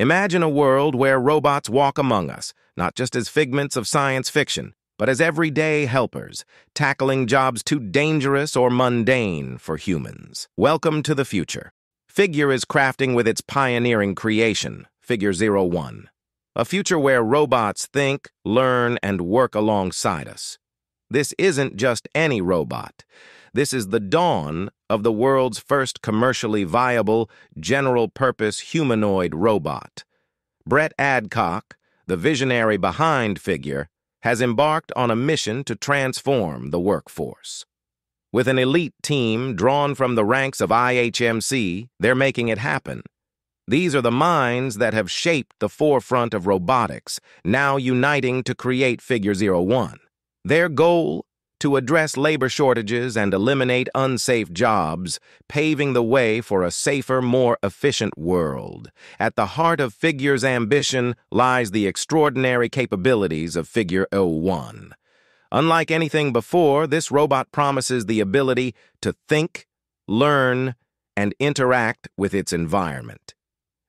Imagine a world where robots walk among us, not just as figments of science fiction, but as everyday helpers, tackling jobs too dangerous or mundane for humans. Welcome to the future. Figure is crafting with its pioneering creation, Figure 01. A future where robots think, learn, and work alongside us. This isn't just any robot. This is the dawn of the world's first commercially viable, general-purpose humanoid robot. Brett Adcock, the visionary behind Figure, has embarked on a mission to transform the workforce. With an elite team drawn from the ranks of IHMC, they're making it happen. These are the minds that have shaped the forefront of robotics, now uniting to create Figure 01. Their goal? To address labor shortages and eliminate unsafe jobs, paving the way for a safer, more efficient world. At the heart of Figure's ambition lies the extraordinary capabilities of Figure 01. Unlike anything before, this robot promises the ability to think, learn, and interact with its environment.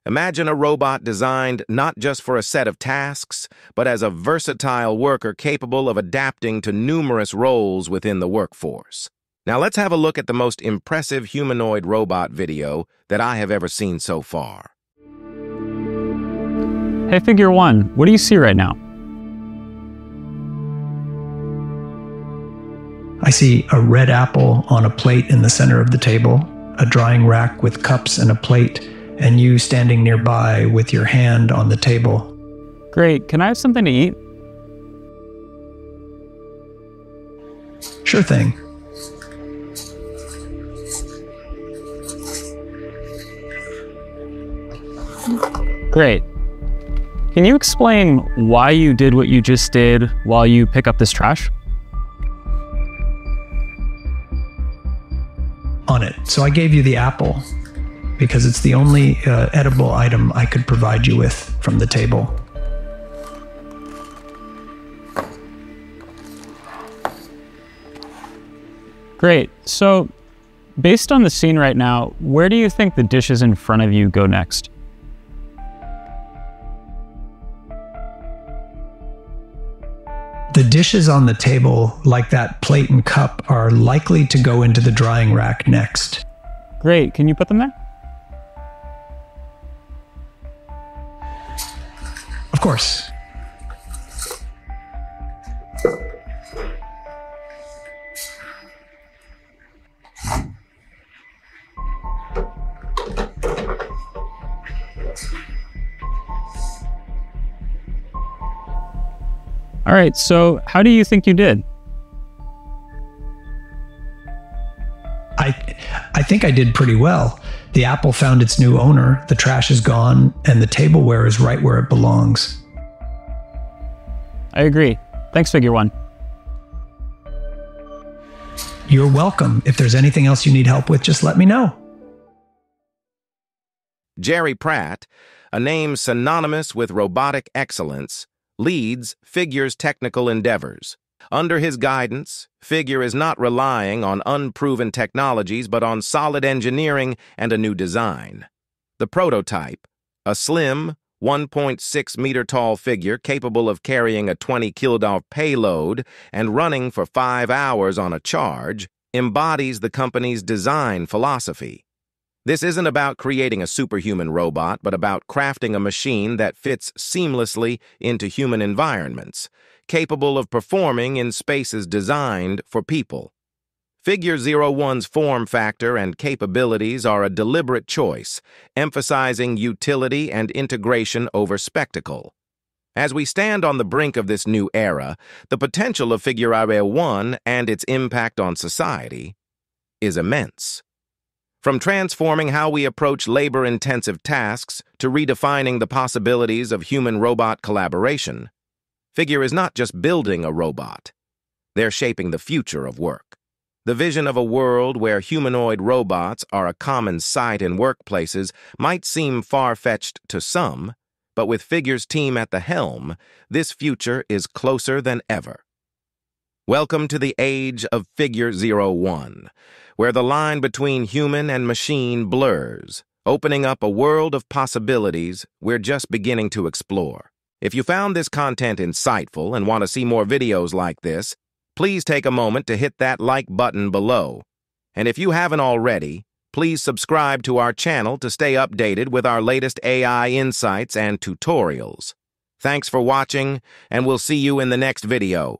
Imagine a robot designed not just for a set of tasks, but as a versatile worker capable of adapting to numerous roles within the workforce. Now let's have a look at the most impressive humanoid robot video that I have ever seen so far. Hey, Figure 1, what do you see right now? I see a red apple on a plate in the center of the table, a drying rack with cups and a plate, and you standing nearby with your hand on the table. Great. Can I have something to eat? Sure thing. Great. Can you explain why you did what you just did while you pick up this trash? On it. So I gave you the apple because it's the only uh, edible item I could provide you with from the table. Great. So, based on the scene right now, where do you think the dishes in front of you go next? The dishes on the table, like that plate and cup, are likely to go into the drying rack next. Great. Can you put them there? Of course. All right, so how do you think you did? I I think I did pretty well. The apple found its new owner, the trash is gone, and the tableware is right where it belongs. I agree. Thanks, Figure One. You're welcome. If there's anything else you need help with, just let me know. Jerry Pratt, a name synonymous with robotic excellence, leads Figure's technical endeavors. Under his guidance, Figure is not relying on unproven technologies but on solid engineering and a new design. The prototype, a slim, 1.6 meter tall figure capable of carrying a 20 kiloton payload and running for five hours on a charge, embodies the company's design philosophy. This isn't about creating a superhuman robot, but about crafting a machine that fits seamlessly into human environments, capable of performing in spaces designed for people. Figure 01's form factor and capabilities are a deliberate choice, emphasizing utility and integration over spectacle. As we stand on the brink of this new era, the potential of Figure 01 and its impact on society is immense. From transforming how we approach labor-intensive tasks to redefining the possibilities of human-robot collaboration, Figure is not just building a robot. They're shaping the future of work. The vision of a world where humanoid robots are a common sight in workplaces might seem far-fetched to some, but with Figure's team at the helm, this future is closer than ever. Welcome to the age of Figure 01, where the line between human and machine blurs, opening up a world of possibilities we're just beginning to explore. If you found this content insightful and want to see more videos like this, please take a moment to hit that like button below. And if you haven't already, please subscribe to our channel to stay updated with our latest AI insights and tutorials. Thanks for watching, and we'll see you in the next video.